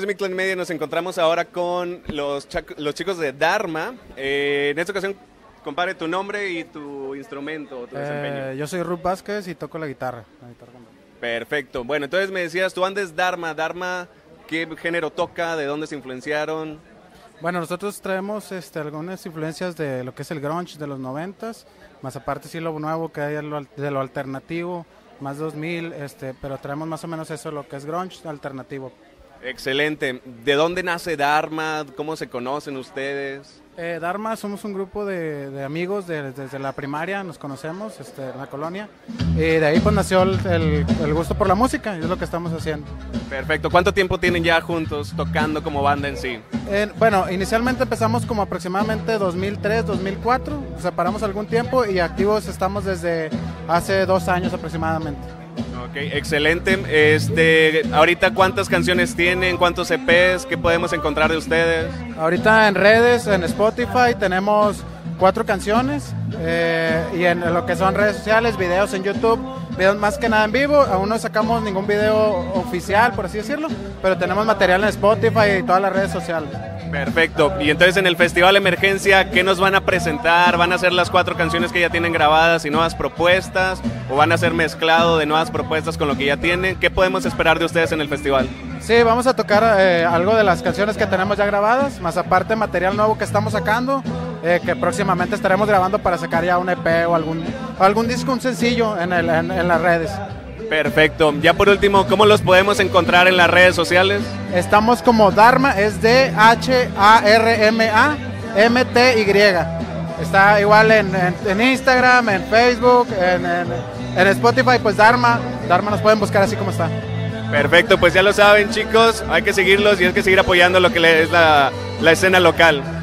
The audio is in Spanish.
Mictlan Media nos encontramos ahora con los, los chicos de Dharma. Eh, en esta ocasión, compare tu nombre y tu instrumento, tu desempeño. Eh, yo soy Ruth Vázquez y toco la guitarra. Perfecto. Bueno, entonces me decías, tú andes Dharma. Dharma, ¿qué género toca? ¿De dónde se influenciaron? Bueno, nosotros traemos este, algunas influencias de lo que es el grunge de los noventas, más aparte sí lo nuevo que hay de lo alternativo, más 2000, este, pero traemos más o menos eso, lo que es grunge alternativo. Excelente. ¿De dónde nace Dharma? ¿Cómo se conocen ustedes? Eh, Dharma somos un grupo de, amigos desde la primaria, nos conocemos este, en la colonia. Y de ahí pues nació el, gusto por la música, y es lo que estamos haciendo. Perfecto. ¿Cuánto tiempo tienen ya juntos tocando como banda en sí? bueno, inicialmente empezamos como aproximadamente 2003, 2004. Separamos algún tiempo y activos estamos desde hace dos años aproximadamente. Ok, excelente. Este, ahorita cuántas canciones tienen, cuántos EPs, qué podemos encontrar de ustedes. Ahorita en redes, en Spotify tenemos cuatro canciones eh, y en lo que son redes sociales, videos en YouTube, videos más que nada en vivo. Aún no sacamos ningún video oficial, por así decirlo, pero tenemos material en Spotify y todas las redes sociales. Perfecto. Y entonces en el Festival Emergencia, ¿qué nos van a presentar? ¿Van a ser las cuatro canciones que ya tienen grabadas y nuevas propuestas? ¿O van a ser mezclado de nuevas propuestas con lo que ya tienen? ¿Qué podemos esperar de ustedes en el festival? Sí, vamos a tocar eh, algo de las canciones que tenemos ya grabadas, más aparte material nuevo que estamos sacando, eh, que próximamente estaremos grabando para sacar ya un EP o algún, algún disco, un sencillo en, en las redes. Perfecto. Ya por último, ¿cómo los podemos encontrar en las redes sociales? Estamos como Dharma, es D-H-A-R-M-A, M-T-Y. Está igual en, Instagram, en Facebook, en, Spotify, pues Dharma. Dharma nos pueden buscar así como está. Perfecto, pues ya lo saben chicos, hay que seguirlos y hay que seguir apoyando lo que es la, la escena local.